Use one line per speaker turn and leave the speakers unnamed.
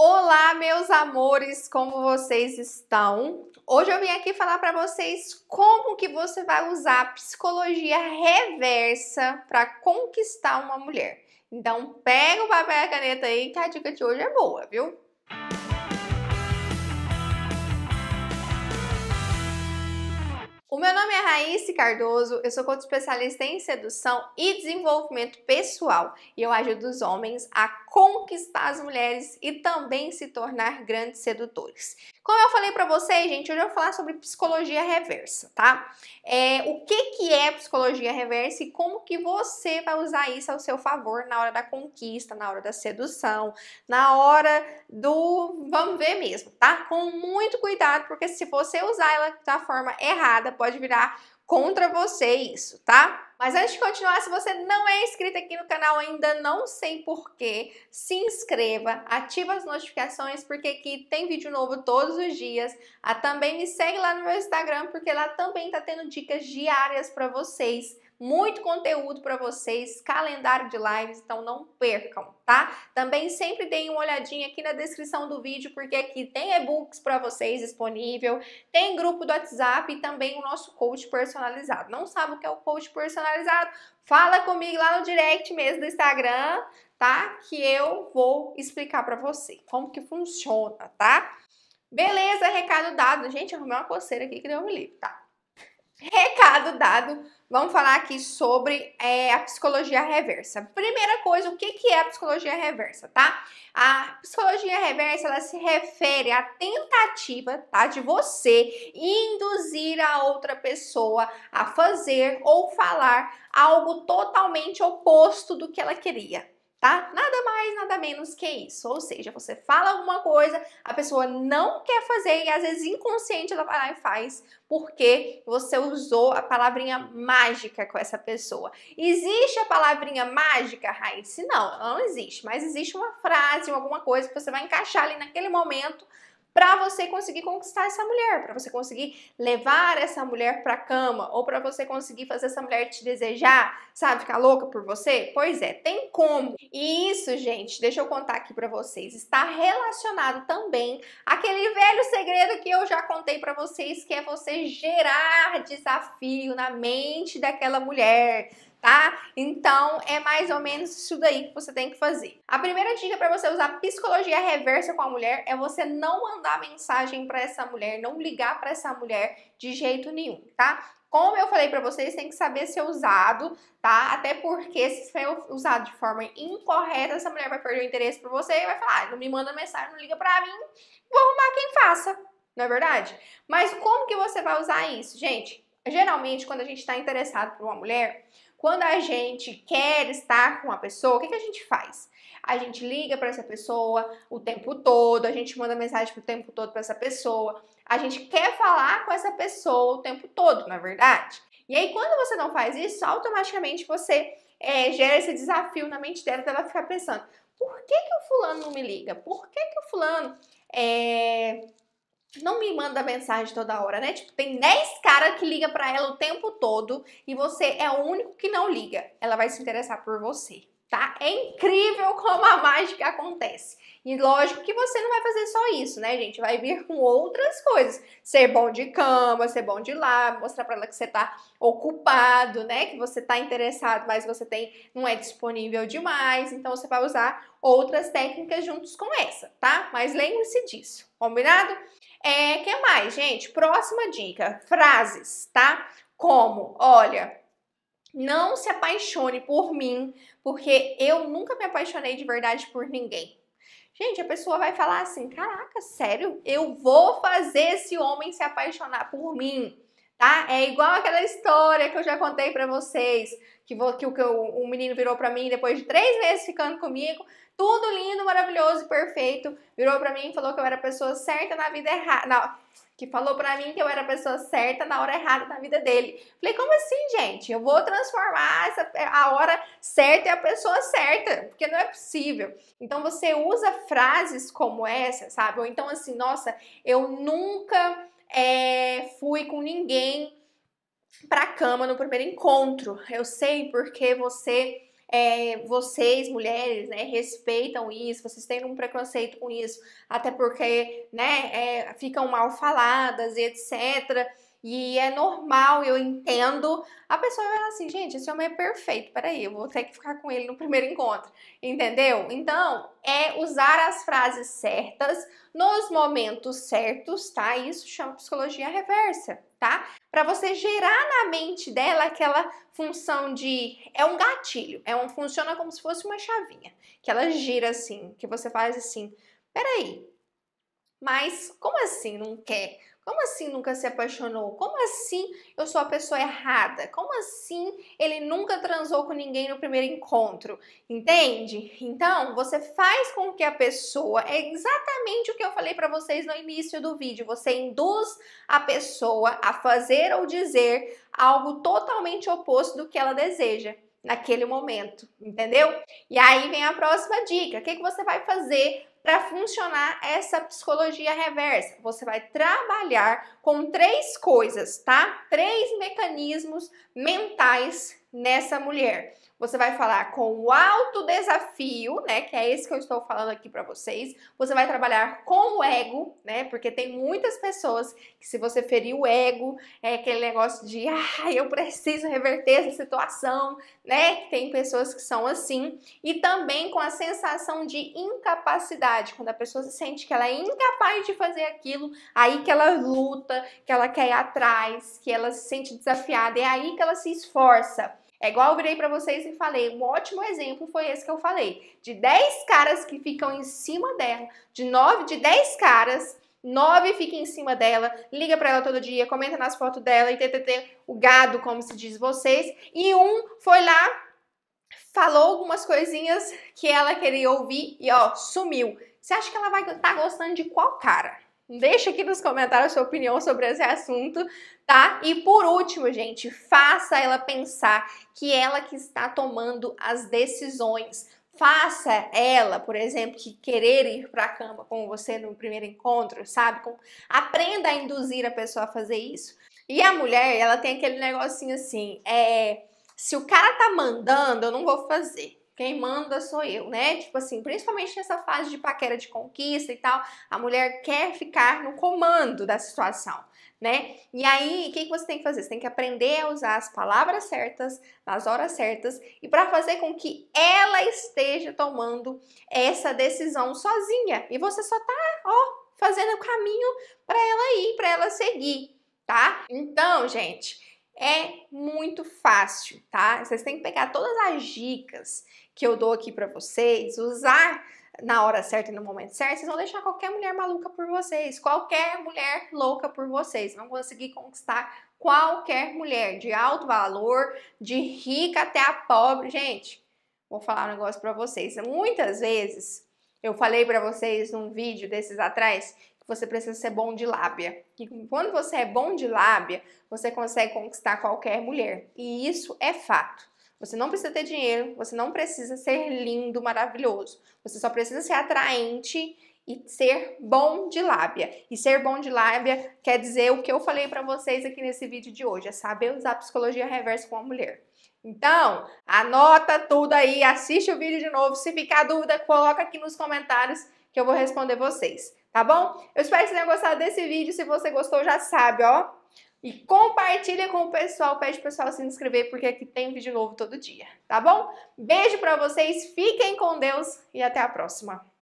Olá, meus amores, como vocês estão? Hoje eu vim aqui falar para vocês como que você vai usar a psicologia reversa para conquistar uma mulher. Então, pega o papel e a caneta aí que a dica de hoje é boa, viu? Meu nome é Raíssa Cardoso, eu sou coach especialista em sedução e desenvolvimento pessoal e eu ajudo os homens a conquistar as mulheres e também se tornar grandes sedutores. Como eu falei para vocês, gente, hoje eu vou falar sobre psicologia reversa, tá? É, o que, que é psicologia reversa e como que você vai usar isso ao seu favor na hora da conquista, na hora da sedução, na hora do... vamos ver mesmo, tá? Com muito cuidado, porque se você usar ela da forma errada, pode virar contra você isso, tá? Mas antes de continuar, se você não é inscrito aqui no canal ainda, não sei porquê, se inscreva, ativa as notificações, porque aqui tem vídeo novo todos os dias. Ah, também me segue lá no meu Instagram, porque lá também tá tendo dicas diárias para vocês muito conteúdo para vocês, calendário de lives, então não percam, tá? Também sempre deem uma olhadinha aqui na descrição do vídeo, porque aqui tem e-books para vocês disponível, tem grupo do WhatsApp e também o nosso coach personalizado. Não sabe o que é o coach personalizado? Fala comigo lá no direct mesmo do Instagram, tá? Que eu vou explicar para você como que funciona, tá? Beleza, recado dado. Gente, arrumei uma coceira aqui que deu um livro, tá? Recado dado, vamos falar aqui sobre é, a psicologia reversa. Primeira coisa, o que, que é a psicologia reversa, tá? A psicologia reversa, ela se refere à tentativa, tá, de você induzir a outra pessoa a fazer ou falar algo totalmente oposto do que ela queria tá? Nada mais, nada menos que isso. Ou seja, você fala alguma coisa, a pessoa não quer fazer e às vezes inconsciente ela vai lá e faz porque você usou a palavrinha mágica com essa pessoa. Existe a palavrinha mágica, Raíssa? Não, ela não existe, mas existe uma frase, alguma coisa que você vai encaixar ali naquele momento para você conseguir conquistar essa mulher, para você conseguir levar essa mulher para cama ou para você conseguir fazer essa mulher te desejar, sabe, ficar louca por você? Pois é, tem como. E isso, gente, deixa eu contar aqui para vocês, está relacionado também àquele velho segredo que eu já contei para vocês, que é você gerar desafio na mente daquela mulher tá? Então é mais ou menos isso daí que você tem que fazer. A primeira dica para você usar psicologia reversa com a mulher é você não mandar mensagem para essa mulher, não ligar para essa mulher de jeito nenhum, tá? Como eu falei para vocês, tem que saber ser usado, tá? Até porque se for usado de forma incorreta, essa mulher vai perder o interesse por você e vai falar: ah, não me manda mensagem, não liga para mim, vou arrumar quem faça. Não é verdade? Mas como que você vai usar isso, gente? Geralmente, quando a gente está interessado por uma mulher, quando a gente quer estar com uma pessoa, o que, que a gente faz? A gente liga para essa pessoa o tempo todo, a gente manda mensagem o tempo todo para essa pessoa, a gente quer falar com essa pessoa o tempo todo, na é verdade? E aí, quando você não faz isso, automaticamente você é, gera esse desafio na mente dela para ela ficar pensando: por que, que o fulano não me liga? Por que, que o fulano é, não me manda mensagem toda hora, né? Tipo, tem 10 caras que liga para ela o tempo todo e você é o único que não liga. Ela vai se interessar por você, tá? É incrível como a mágica acontece. E lógico que você não vai fazer só isso, né, gente? Vai vir com outras coisas. Ser bom de cama, ser bom de lá, mostrar para ela que você tá ocupado, né? Que você tá interessado, mas você tem não é disponível demais. Então você vai usar outras técnicas juntos com essa, tá? Mas lembre-se disso, combinado? É, que mais, gente? Próxima dica, frases, tá? Como, olha, não se apaixone por mim, porque eu nunca me apaixonei de verdade por ninguém. Gente, a pessoa vai falar assim: caraca, sério? Eu vou fazer esse homem se apaixonar por mim, tá? É igual aquela história que eu já contei para vocês, que, vou, que, que o, o menino virou para mim depois de três meses ficando comigo, tudo lindo, maravilhoso e perfeito. Virou para mim e falou que eu era a pessoa certa na vida errada. Que falou para mim que eu era a pessoa certa na hora errada na vida dele. Falei, como assim, gente? Eu vou transformar essa, a hora certa e a pessoa certa, porque não é possível. Então você usa frases como essa, sabe? Ou então assim, nossa, eu nunca é, fui com ninguém pra cama no primeiro encontro. Eu sei porque você é, vocês, mulheres, né, respeitam isso, vocês têm um preconceito com isso, até porque, né, é, ficam mal faladas e etc. E é normal, eu entendo. A pessoa vai falar assim, gente, esse homem é perfeito, peraí, eu vou ter que ficar com ele no primeiro encontro, entendeu? Então, é usar as frases certas nos momentos certos, tá? Isso chama psicologia reversa, tá? Para você gerar na mente dela aquela função de é um gatilho, é um funciona como se fosse uma chavinha, que ela gira assim, que você faz assim, peraí, mas como assim não quer? Como assim nunca se apaixonou? Como assim eu sou a pessoa errada? Como assim ele nunca transou com ninguém no primeiro encontro? Entende? Então, você faz com que a pessoa, é exatamente o que eu falei para vocês no início do vídeo, você induz a pessoa a fazer ou dizer algo totalmente oposto do que ela deseja naquele momento, entendeu? E aí vem a próxima dica. O que, que você vai fazer para funcionar essa psicologia reversa? Você vai trabalhar com três coisas, tá? Três mecanismos mentais nessa mulher você vai falar com o alto desafio, né, que é esse que eu estou falando aqui para vocês. Você vai trabalhar com o ego, né, porque tem muitas pessoas que se você ferir o ego, é aquele negócio de, ah, eu preciso reverter essa situação, né? Tem pessoas que são assim e também com a sensação de incapacidade, quando a pessoa se sente que ela é incapaz de fazer aquilo, aí que ela luta, que ela quer ir atrás, que ela se sente desafiada, é aí que ela se esforça. É igual eu virei para vocês e falei, um ótimo exemplo foi esse que eu falei. De 10 caras que ficam em cima dela, de 9, de 10 caras, 9 ficam em cima dela, liga para ela todo dia, comenta nas fotos dela e ttt, o gado, como se diz vocês, e um foi lá, falou algumas coisinhas que ela queria ouvir e ó, sumiu. Você acha que ela vai estar tá gostando de qual cara? Deixa aqui nos comentários sua opinião sobre esse assunto, tá? E por último, gente, faça ela pensar que ela que está tomando as decisões. Faça ela, por exemplo, que querer ir para a cama com você no primeiro encontro, sabe? Aprenda a induzir a pessoa a fazer isso. E a mulher, ela tem aquele negocinho assim, é, se o cara tá mandando, eu não vou fazer. Quem manda sou eu, né? Tipo assim, principalmente nessa fase de paquera de conquista e tal, a mulher quer ficar no comando da situação, né? E aí, o que, que você tem que fazer? Você tem que aprender a usar as palavras certas, nas horas certas, e para fazer com que ela esteja tomando essa decisão sozinha. E você só tá, ó, fazendo o caminho para ela ir, para ela seguir, tá? Então, gente, é muito fácil, tá? Vocês têm que pegar todas as dicas que eu dou aqui para vocês, usar na hora certa e no momento certo, vocês vão deixar qualquer mulher maluca por vocês, qualquer mulher louca por vocês, vão conseguir conquistar qualquer mulher de alto valor, de rica até a pobre. Gente, vou falar um negócio para vocês. Muitas vezes eu falei para vocês num vídeo desses atrás você precisa ser bom de lábia. E quando você é bom de lábia, você consegue conquistar qualquer mulher. E isso é fato. Você não precisa ter dinheiro, você não precisa ser lindo, maravilhoso. Você só precisa ser atraente e ser bom de lábia. E ser bom de lábia quer dizer o que eu falei para vocês aqui nesse vídeo de hoje, é saber usar psicologia reversa com a mulher. Então, anota tudo aí, assiste o vídeo de novo. Se ficar dúvida, coloca aqui nos comentários que eu vou responder vocês tá bom? Eu espero que vocês tenham gostado desse vídeo. Se você gostou, já sabe, ó. E compartilha com o pessoal, pede o pessoal se inscrever, porque aqui tem vídeo novo todo dia, tá bom? Beijo pra vocês, fiquem com Deus e até a próxima.